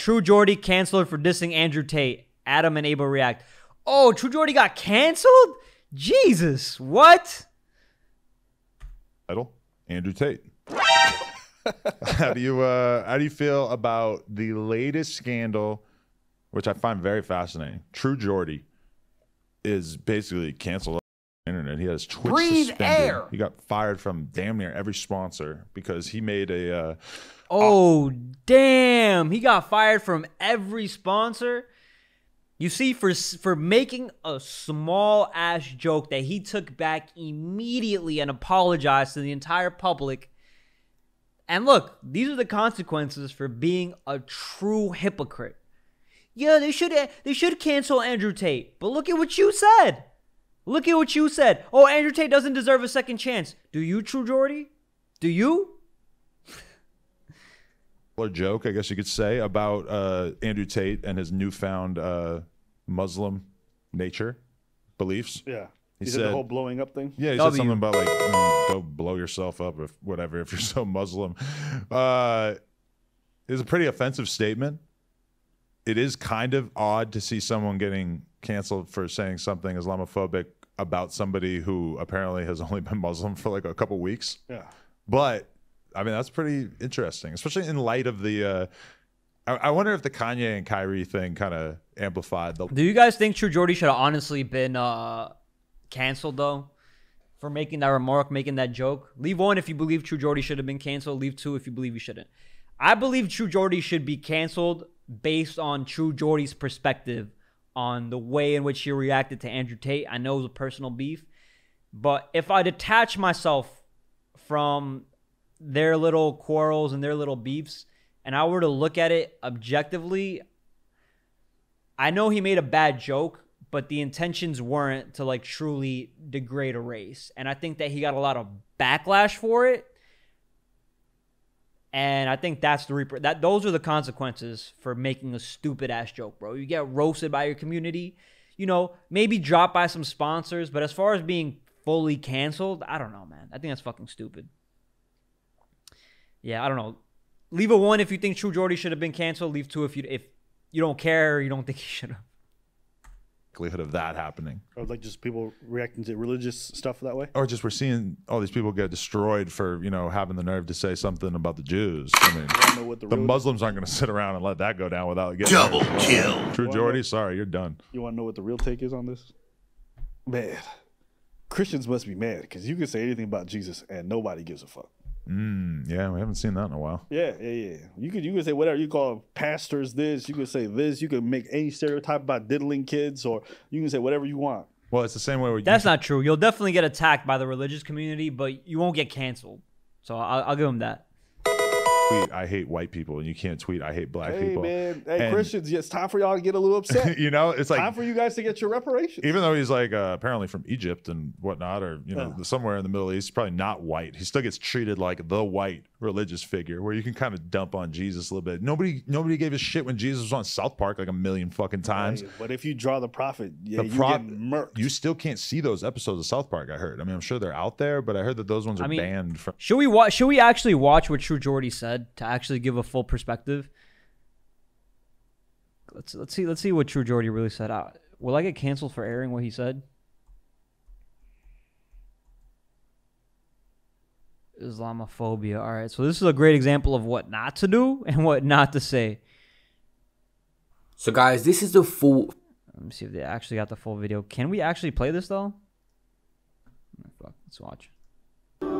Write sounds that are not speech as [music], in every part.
True Geordie canceled for dissing Andrew Tate. Adam and Abel react. Oh, True Geordie got canceled? Jesus, what? Title Andrew Tate. [laughs] how do you uh, how do you feel about the latest scandal, which I find very fascinating? True Geordie is basically canceled on the internet. He has Twitch Breathe suspended. air. He got fired from damn near every sponsor because he made a uh, Oh, damn. He got fired from every sponsor. You see, for for making a small ass joke that he took back immediately and apologized to the entire public. And look, these are the consequences for being a true hypocrite. Yeah, they should eh, they should cancel Andrew Tate. But look at what you said. Look at what you said. Oh, Andrew Tate doesn't deserve a second chance. Do you, True Geordie? Do you? Or joke, I guess you could say, about uh, Andrew Tate and his newfound uh, Muslim nature beliefs. Yeah. He He, said the whole blowing up thing. Yeah, he W. said something about like mm, go blow yourself up if whatever if you're [laughs] so Muslim. Uh, it's a pretty offensive statement. It is kind of odd to see someone getting canceled for saying something Islamophobic about somebody who apparently has [laughs] only been Muslim for like a couple weeks. Yeah. But I mean, that's pretty interesting, especially in light of the. Uh, I, I wonder if the Kanye and Kyrie thing kind of amplified the. Do you guys think True Geordie should have honestly been uh canceled though? For making that remark, making that joke. Leave one if you believe True Geordie should have been canceled. Leave two if you believe he shouldn't. I believe True Geordie should be canceled based on True Geordie's perspective on the way in which he reacted to Andrew Tate. I know it was a personal beef. But if I detach myself from their little quarrels and their little beefs, and I were to look at it objectively, I know he made a bad joke, but the intentions weren't to like truly degrade a race. And I think that he got a lot of backlash for it. And I think that's the reaper that those are the consequences for making a stupid ass joke, bro. You get roasted by your community, you know, maybe dropped by some sponsors, but as far as being fully canceled, I don't know, man. I think that's fucking stupid. Yeah, I don't know. Leave a one if you think True Geordie should have been canceled. Leave two if you if you don't care or you don't [laughs] think he should have. likelihood of that happening. Or like just people reacting to religious stuff that way. Or just we're seeing all these people get destroyed for you know having the nerve to say something about the Jews. I mean, I don't know what the, the Muslims aren't going [laughs] to sit around and let that go down without getting Double hurt. kill. True Geordie, sorry, you're done. You want to know what the real take is on this? Man, Christians must be mad because you can say anything about Jesus and nobody gives a fuck. Mm, yeah, we haven't seen that in a while. Yeah, yeah, yeah. You could you could say whatever you call pastors this. You could say this. You could make any stereotype about diddling kids, or you can say whatever you want. Well, it's the same way. With That's not true. You'll definitely get attacked by the religious community, but you won't get canceled. So I'll, I'll give him that. Tweet I hate white people, and you can't tweet I hate black Hey people. man, hey And- Christians, it's time for y'all to get a little upset. [laughs] you know, it's like time for you guys to get your reparations. even though he's like uh, apparently from Egypt and whatnot, or you know Yeah. somewhere in the Middle East, probably not white. He still gets treated like the white religious figure, where you can kind of dump on Jesus a little bit. Nobody, nobody gave a shit when Jesus was on South Park like a million fucking times. Hey, but if you draw the prophet, yeah, The you prop- get murked. You still can't see those episodes of South Park. I heard. I mean, I'm sure they're out there, but I heard that those ones are I mean- banned from. Should we watch? Should we actually watch what True Geordie said to actually give a full perspective? Let's let's see let's see what True Geordie really said. Uh, will I get canceled for airing what he said? Islamophobia. All right, so this is a great example of what not to do and what not to say. So, guys, this is the full Let me see if they actually got the full video. Can we actually play this though? Let's watch.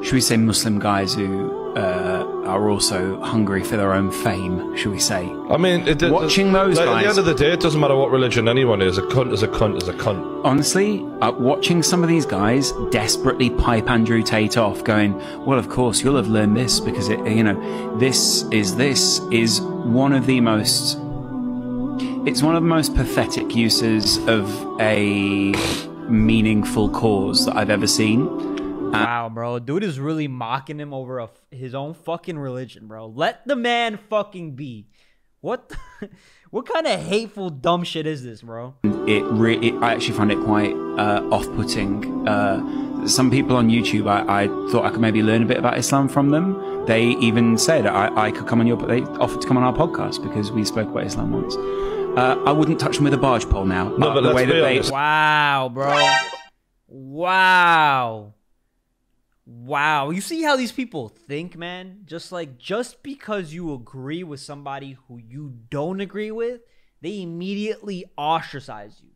should we say Muslim guys who uh, are also hungry for their own fame, should we say? I mean, it, it- Watching those like, At the end of the day, it doesn't matter what religion anyone is. A cunt is a cunt is a cunt. Honestly, uh, watching some of these guys desperately pipe Andrew Tate off, going, "Well, of course you'll have learned this because it, you know, this is this is one of the most, it's one of the most pathetic uses of a meaningful cause that I've ever seen." Wow, bro. Dude is really mocking him over a f his own fucking religion, bro. Let the man fucking be. What the- [laughs] what kind of hateful dumb shit is this, bro? it, re- it I actually found it quite uh, off-putting uh, some people on YouTube, I, I thought I could maybe learn a bit about Islam from them. They even said I, I could come on your. They offered to come on our podcast because we spoke about Islam once. Uh, I wouldn't touch them with a barge pole now. No, but the way be that they. Wow, bro. Wow. Wow. You see how these people think, man? Just like just because you agree with somebody who you don't agree with, they immediately ostracize you.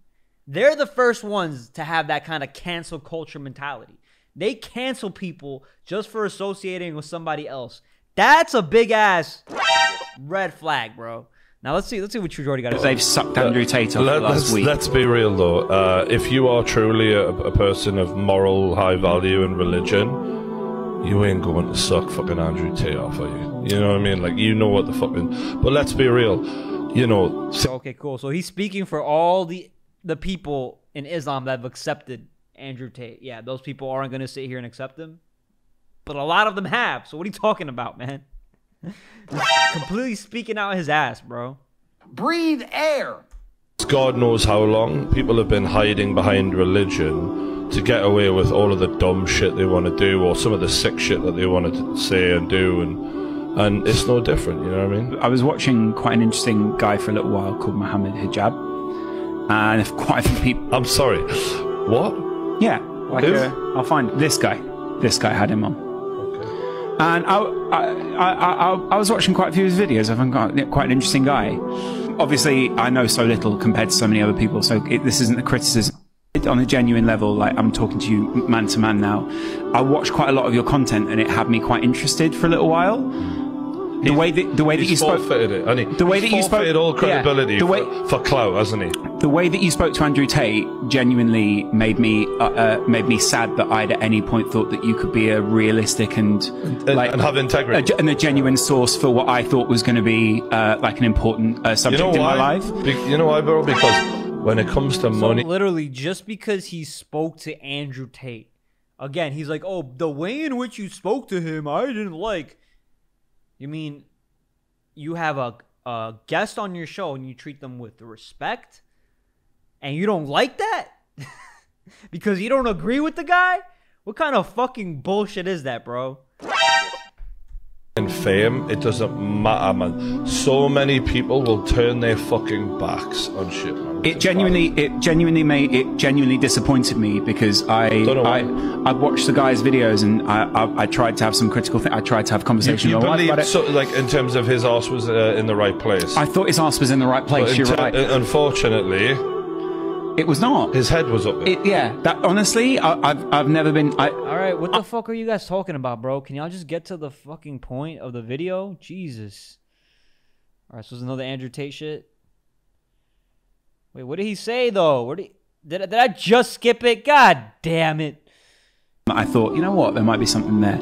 They're the first ones to have that kind of cancel culture mentality. They cancel people just for associating with somebody else. That's a big ass red flag, bro. Now let's see. Let's see what True Geordie got to they've sucked Andrew Tate off Let, last us week. let's be real though. Uh, if you are truly a, a person of moral high value and religion, you ain't going to suck fucking Andrew Tate off, are you? You know what I mean? Like you know what the fucking. But let's be real. You know, Okay, cool. So he's speaking for all the the people in Islam that have accepted Andrew Tate. Yeah, those people aren't going to sit here and accept him, but a lot of them have. So what are you talking about, man? Completely speaking out his ass, bro. Breathe air. God knows how long people have been hiding behind religion to get away with all of the dumb shit they want to do or some of the sick shit that they want to say and do and and it's no different you know what i mean I was watching quite an interesting guy for a little while called Mohammed Hijab, and if quite a few people, i'm sorry what yeah, like Who? uh, I'll find this guy. This guy had him on, and I, I, I, I, I was watching quite a few of his videos. I think quite an interesting guy. Obviously, I know so little compared to so many other people, so it, this isn't a criticism. On a genuine level, like I'm talking to you man to man now. I watched quite a lot of your content, and it had me quite interested for a little while. The way that the way that you spoke, it, the way that you spoke- all yeah, credibility the way- for, for clout, hasn't he? The way that you spoke to Andrew Tate genuinely made me uh, uh, made me sad that I'd at any point thought that you could be a realistic and like and have integrity. a, ge- and a genuine source for what I thought was going to be uh, like an important uh, You subject know in my why? life. Be- you know why, bro? Because when it comes to So money, literally, just because he spoke to Andrew Tate, again, he's like, "Oh, the way in which you spoke to him, I didn't like." You mean you have a a guest on your show and you treat them with respect, and you don't like that [laughs] because you don't agree with the guy? What kind of fucking bullshit is that, bro? and fame, it doesn't matter, man. So many people will turn their fucking backs on shit, man. It genuinely, it genuinely made it genuinely disappointed me because I, I. I watched the guy's videos and I, I, I tried to have some critical. Th- I tried to have conversation you with my wife about believe, it. so, like, in terms of his ass was uh, in the right place. I thought his ass was in the right place. You're right. uh, Unfortunately, it was not. his head was up there. It, yeah, that honestly, I, I've I've never been. I, All right, what the fuck are you guys talking about, bro? Can y'all just get to the fucking point of the video? Jesus. All right, so there's another Andrew Tate shit. Wait, what did he say though? Where did he, did I- did I just skip it? God damn it! I thought, you know what, there might be something there,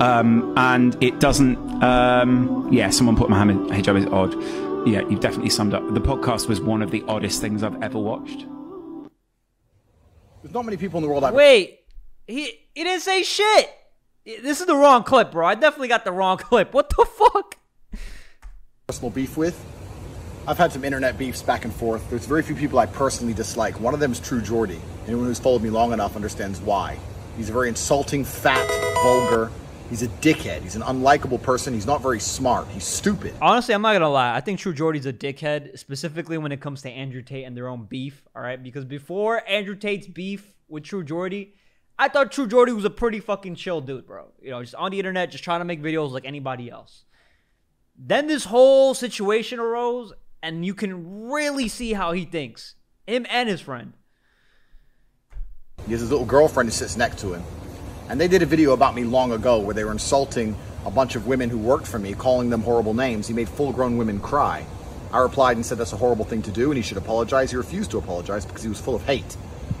um, and it doesn't. Um, yeah, someone put Mohammed hijab is odd. Yeah, you've definitely summed up. The podcast was one of the oddest things I've ever watched. There's not many people in the world I've Wait, he he didn't say shit. This is the wrong clip, bro. I definitely got the wrong clip. What the fuck? personal beef with. I've had some internet beefs back and forth. There's very few people I personally dislike. One of them is True Geordie. Anyone who's followed me long enough understands why. He's a very insulting, fat, vulgar. He's a dickhead. He's an unlikable person. He's not very smart. He's stupid. Honestly, I'm not gonna lie. I think True Geordie's a dickhead, specifically when it comes to Andrew Tate and their own beef. All right, because before Andrew Tate's beef with True Geordie, I thought True Geordie was a pretty fucking chill dude, bro. You know, just on the internet, just trying to make videos like anybody else. Then this whole situation arose, and you can really see how he thinks. Him and his friend. He has his little girlfriend who sits next to him. And they did a video about me long ago where they were insulting a bunch of women who worked for me, calling them horrible names. He made full grown women cry. I replied and said that's a horrible thing to do and he should apologize. He refused to apologize because he was full of hate.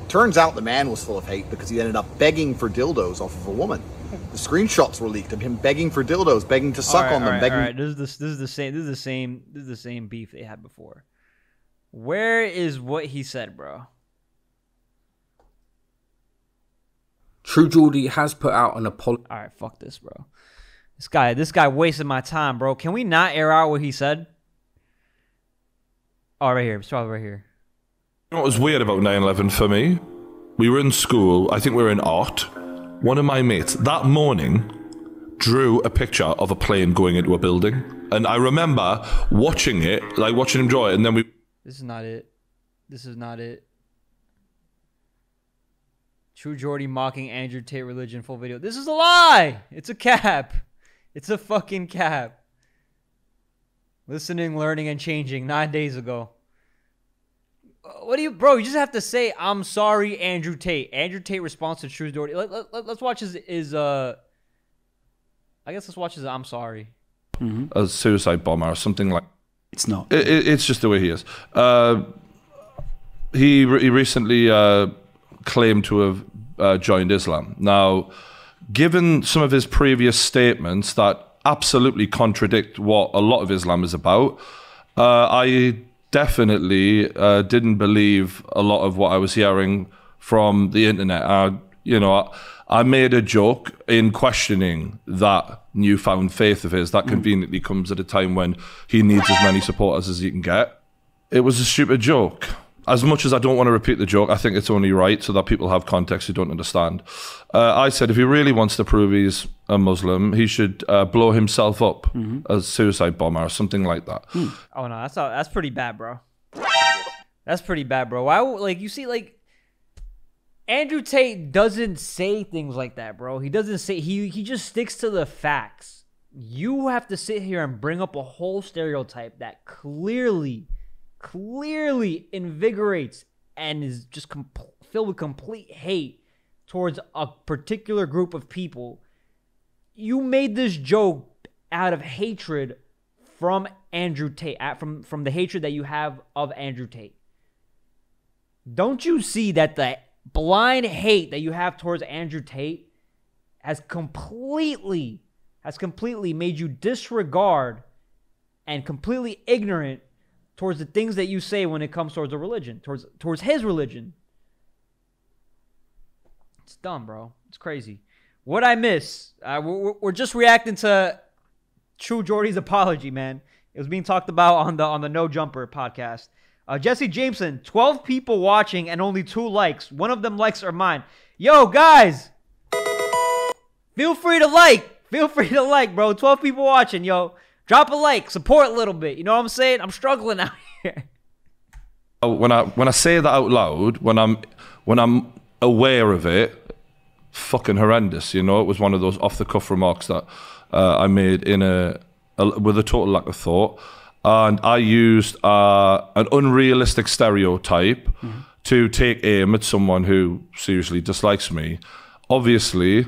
Turns out the man was full of hate because he ended up begging for dildos off of a woman. The screenshots were leaked of him begging for dildos, begging to suck right, on them, right, begging. all right. This is the, this is the same. This is the same. This is the same beef they had before. Where is what he said, bro? True Geordie has put out an apology. All right, fuck this, bro. This guy, this guy wasted my time, bro. Can we not air out what he said? Oh, right here. It's probably right here. What was weird about 9 11 for me? We were in school, I think we were in art, one of my mates that morning drew a picture of a plane going into a building. And I remember watching it, like watching him draw it, and then we This is not it. This is not it. True Geordie mocking Andrew Tate religion full video. This is a lie. It's a cap. It's a fucking cap. Listening, learning, and changing nine days ago. Uh, What do you, bro? You just have to say, "I'm sorry, Andrew Tate." Andrew Tate responds to True Geordie. Let, let, let, us watch his, his uh. I guess let's watch his. I'm sorry. a suicide bomber or something like It's not. it, it, it's just the way he is. Uh, he re- he recently uh, claimed to have uh, joined Islam. Now, given some of his previous statements that absolutely contradict what a lot of Islam is about, uh, I definitely uh, didn't believe a lot of what I was hearing from the internet. Uh, you know, I, I made a joke in questioning that newfound faith of his that conveniently comes at a time when he needs as many supporters as he can get. It was a stupid joke. As much as I don't want to repeat the joke, I think it's only right so that people have context who don't understand. Uh, I said if he really wants to prove he's a Muslim, he should uh, blow himself up as a suicide bomber or something like that. Oh no, that's not, that's pretty bad, bro. That's pretty bad, bro. Why? Like you see, like Andrew Tate doesn't say things like that, bro. He doesn't say he he just sticks to the facts. You have to sit here and bring up a whole stereotype that clearly, clearly invigorates and is just filled with complete hate towards a particular group of people. You made this joke out of hatred from Andrew Tate, from from the hatred that you have of Andrew Tate. Don't you see that the blind hate that you have towards Andrew Tate has completely has completely made you disregard and completely ignorant towards the things that you say when it comes towards a religion, towards towards his religion. It's dumb, bro. It's crazy. What I miss? Uh, we're, we're just reacting to True Geordie's apology, man. It was being talked about on the on the No Jumper podcast. Uh, Jesse Jameson, 12 people watching and only two likes. One of them likes are mine. Yo, guys, feel free to like. Feel free to like, bro. 12 people watching, yo. Drop a like, support a little bit. You know what I'm saying? I'm struggling [laughs] out here. when I when I say that out loud, when I'm when I'm aware of it, fucking horrendous. You know, it was one of those off the cuff remarks that uh, I made in a, a with a total lack of thought, and I used uh, an unrealistic stereotype to take aim at someone who seriously dislikes me. Obviously,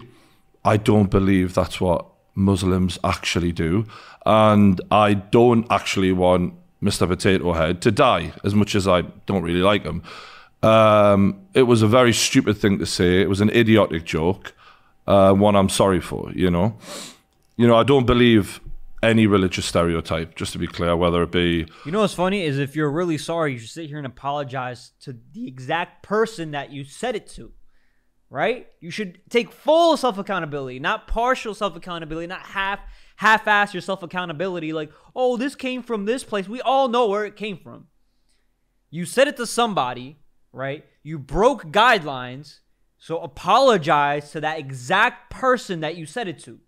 I don't believe that's what Muslims actually do. And I don't actually want Mr. Potato Head to die as much as I don't really like him. Um, it was a very stupid thing to say. It was an idiotic joke, uh, one I'm sorry for, you know. You know, I don't believe any religious stereotype, just to be clear, whether it be You know what's funny is if you're really sorry, you should sit here and apologize to the exact person that you said it to. Right? You should take full self accountability, not partial self accountability, not half half ass your self accountability like, "Oh, this came from this place." We all know where it came from. You said it to somebody, right? You broke guidelines, so apologize to that exact person that you said it to.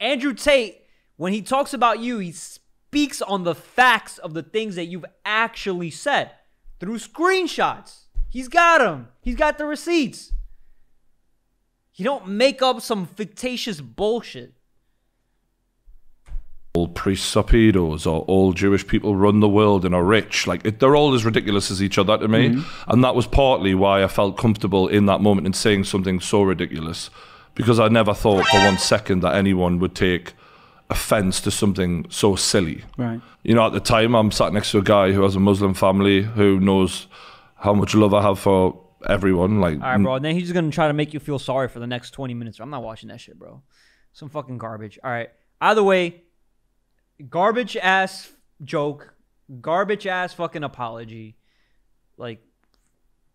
Andrew Tate, when he talks about you, he speaks on the facts of the things that you've actually said through screenshots. He's got them. He's got the receipts. He don't make up some fictitious bullshit. all priests are pedos or all Jewish people run the world and are rich. Like it, they're all as ridiculous as each other to me, mm-hmm. and that was partly why I felt comfortable in that moment in saying something so ridiculous, because I never thought for one second that anyone would take offense to something so silly. Right. You know, at the time, I'm sat next to a guy who has a Muslim family who knows how much love I have for everyone. Like, All right, bro. And then he's just gonna try to make you feel sorry for the next 20 minutes. I'm not watching that shit, bro. Some fucking garbage. All right. Either way, garbage ass joke, garbage ass fucking apology. Like,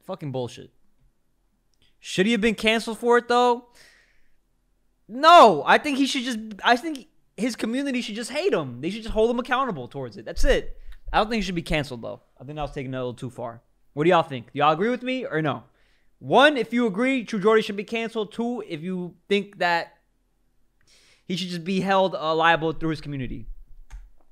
fucking bullshit. Should he have been canceled for it though? No, I think he should just. I think his community should just hate him. They should just hold him accountable towards it. That's it. I don't think he should be canceled though. I think that was taking it a little too far. What do y'all think? Do y'all agree with me or no? One, if you agree True Geordie should be canceled. Two, if you think that he should just be held uh, liable through his community.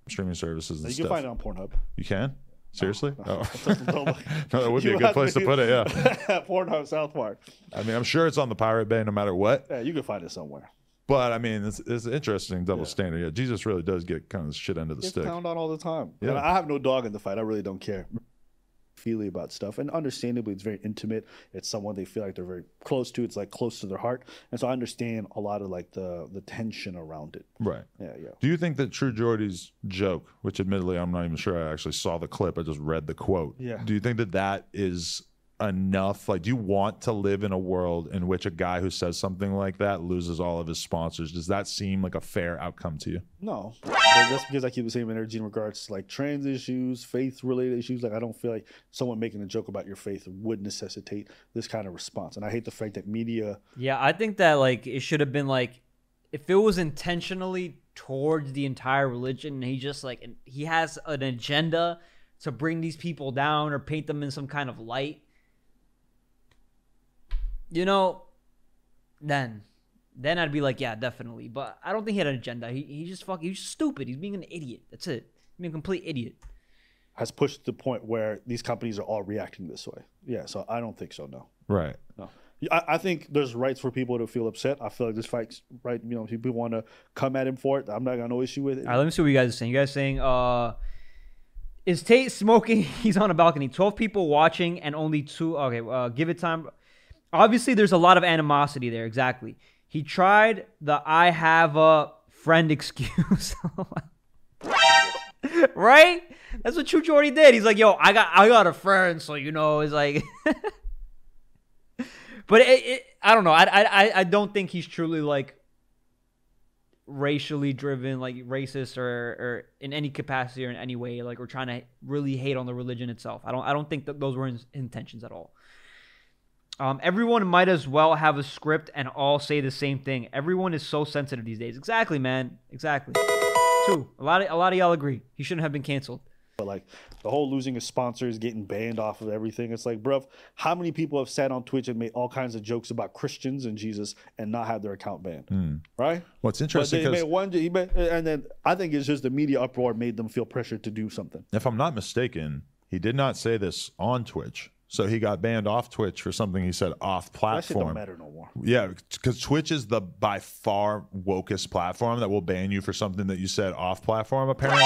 Streaming services and You stuff. can find it on Pornhub. You can? Seriously? Oh. [laughs] Don't [laughs] no, that would be You a good place to put it. Yeah. [laughs] Pornhub South Park. I mean, I'm sure it's on the Pirate Bay no matter what. Yeah, you can find it somewhere. But I mean, it's, it's an interesting double standard. Yeah, Jesus really does get kind of shit end of the Gets stick. pound on all the time. Yeah. Yeah. I have no dog in the fight. I really don't care. Feely about stuff, and understandably, it's very intimate. It's someone they feel like they're very close to. It's like close to their heart, and so I understand a lot of like the the tension around it. Right. Yeah, yeah. Do you think that True Geordie's joke, which admittedly I'm not even sure I actually saw the clip, I just read the quote. Yeah. Do you think that that is enough? Like, do you want to live in a world in which a guy who says something like that loses all of his sponsors? Does that seem like a fair outcome to you? No, but that's because I keep the same energy in regards to like trans issues, faith related issues. Like I don't feel like someone making a joke about your faith would necessitate this kind of response. And I hate the fact that media. Yeah, I think that like it should have been like if it was intentionally towards the entire religion and he just like he has an agenda to bring these people down or paint them in some kind of light you know then then I'd be like yeah definitely but I don't think he had an agenda he, he just fuck he's just stupid he's being an idiot that's it he's being a complete idiot has pushed to the point where these companies are all reacting this way. Yeah, so I don't think so. No, Right. no. I, I think there's rights for people to feel upset. I feel like this fight's right. You know, people want to come at him for it. I'm not got no issue with it. All right, let me see what you guys are saying. You guys saying, uh, is Tate smoking? [laughs] He's on a balcony. 12 people watching and only two. Okay, uh, give it time. Obviously, there's a lot of animosity there. Exactly. He tried the I have a friend [laughs] excuse. right? That's what True Geordie did. He's like, yo, I got I got a friend, so you know, it's like [laughs] But it, it, I don't know. I, I I don't think he's truly like racially driven, like racist or, or in any capacity or in any way, like we're trying to really hate on the religion itself. I don't I don't think that those were his intentions at all. Um, everyone might as well have a script and all say the same thing. Everyone is so sensitive these days. Exactly, man. Exactly. Two. A lot of a lot of y'all agree. He shouldn't have been canceled. But like the whole losing his sponsors, getting banned off of everything. It's like, bruv, how many people have sat on Twitch and made all kinds of jokes about Christians and Jesus and not have their account banned? Right? Well, it's interesting they because made one, he made, and then I think it's just the media uproar made them feel pressured to do something. if I'm not mistaken, he did not say this on Twitch. So he got banned off Twitch for something he said off That shit don't platform. matter no more. Yeah, because Twitch is the by far wokest platform that will ban you for something that you said off platform, apparently,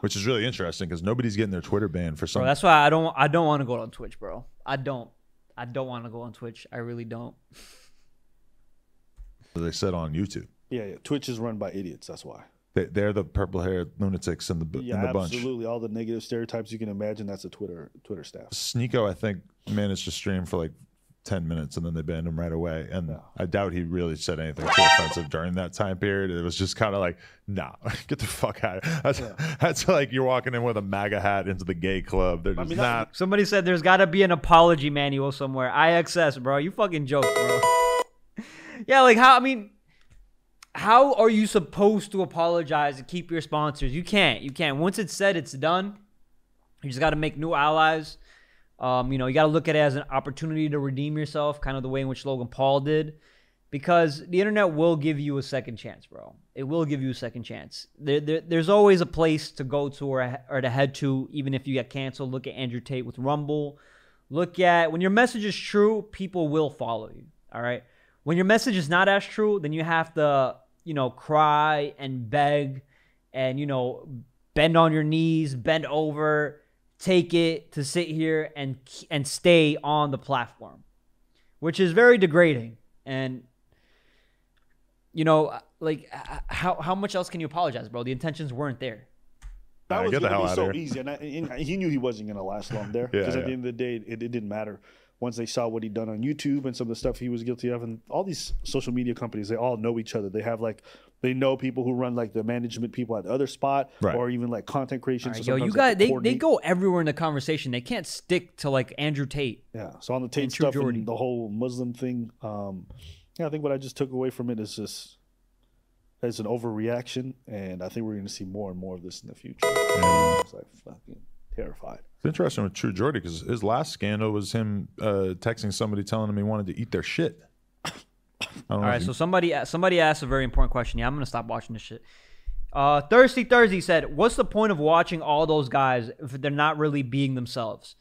which is really interesting because nobody's getting their Twitter banned for Bro, something. that's why I don't I don't want to go on Twitch, bro. I don't. I don't want to go on Twitch. I really don't. they said on YouTube. Yeah, yeah. Twitch is run by idiots. That's why. They, they're the purple haired lunatics in the bu- Yeah, in the bunch. absolutely. All the negative stereotypes you can imagine. That's a Twitter Twitter staff. Sneako, I think, managed to stream for like 10 minutes and then they banned him right away. And I doubt he really said anything too offensive during that time period. It was just kind of like, nah, [laughs] get the fuck out. That's, that's like you're walking in with a MAGA hat into the gay club. They're just mean, not. Somebody said there's got to be an apology manual somewhere. IXS, bro. You fucking joke, bro. [laughs] yeah, like how? I mean, how are you supposed to apologize and keep your sponsors? You can't. You can't. Once it's said, it's done. You just got to make new allies. Um, you know, you got to look at it as an opportunity to redeem yourself, kind of the way in which Logan Paul did, because the internet will give you a second chance, bro. It will give you a second chance. There, there, there's always a place to go to or, or to head to, even if you get canceled. Look at Andrew Tate with Rumble. Look at when your message is true, people will follow you. All right. When your message is not as true, then you have to, you know, cry and beg and, you know, bend on your knees, bend over, take it to sit here and and stay on the platform, which is very degrading. And you know, uh, like how how much else can you apologize, bro? The intentions weren't there. That was get the gonna hell be outta so here. easy, and, I, and he knew he wasn't gonna last long there [laughs] Yeah, because at yeah. the end of the day, it, it didn't matter. Once they saw what he'd done on YouTube and some of the stuff he was guilty of, and all these social media companies, they all know each other. They have like they know people who run like the management people at the other spot, Right. or even like content creation. All right, so yo, you sometimes got they they, they go everywhere in the conversation. They can't stick to like Andrew Tate. Yeah. So on the Tate And stuff Geordie. and the whole Muslim thing, um, yeah, I think what I just took away from it is just it's an overreaction, and I think we're going to see more and more of this in the future. It's like fucking terrified. It's interesting with True Geordie because his last scandal was him uh, texting somebody telling him he wanted to eat their shit. I don't know All right, you- so somebody somebody asked a very important question. Yeah, I'm gonna stop watching this shit. Uh, Thirsty Thursday said, "What's the point of watching all those guys if they're not really being themselves?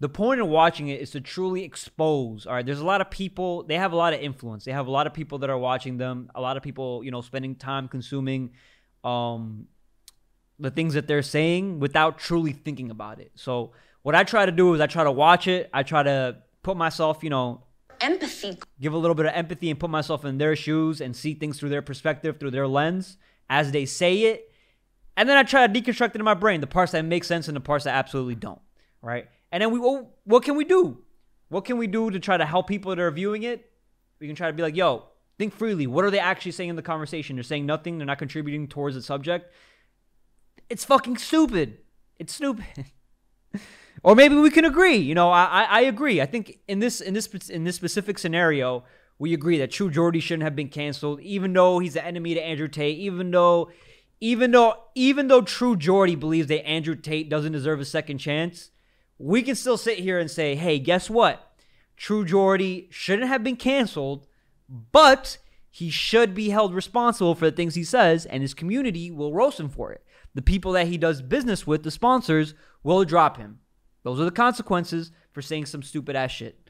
The point of watching it is to truly expose. All right, there's a lot of people. They have a lot of influence. They have a lot of people that are watching them. A lot of people, you know, spending time consuming, um, the things that they're saying without truly thinking about it. So what I try to do is I try to watch it. I try to put myself, you know, empathy. give a little bit of empathy and put myself in their shoes and see things through their perspective, through their lens as they say it. And then I try to deconstruct it in my brain, the parts that make sense and the parts that absolutely don't. Right. And then we, well, what can we do? What can we do to try to help people that are viewing it? We can try to be like, yo, think freely. What are they actually saying in the conversation? They're saying nothing. They're not contributing towards the subject. It's fucking stupid. It's stupid. [laughs] or maybe we can agree. You know, I, I I agree. I think in this in this in this specific scenario, we agree that True Geordie shouldn't have been canceled, even though he's the enemy to Andrew Tate. Even though, even though, even though True Geordie believes that Andrew Tate doesn't deserve a second chance, we can still sit here and say, hey, guess what? True Geordie shouldn't have been canceled, but he should be held responsible for the things he says, and his community will roast him for it. The people that he does business with, the sponsors, will drop him. Those are the consequences for saying some stupid ass shit.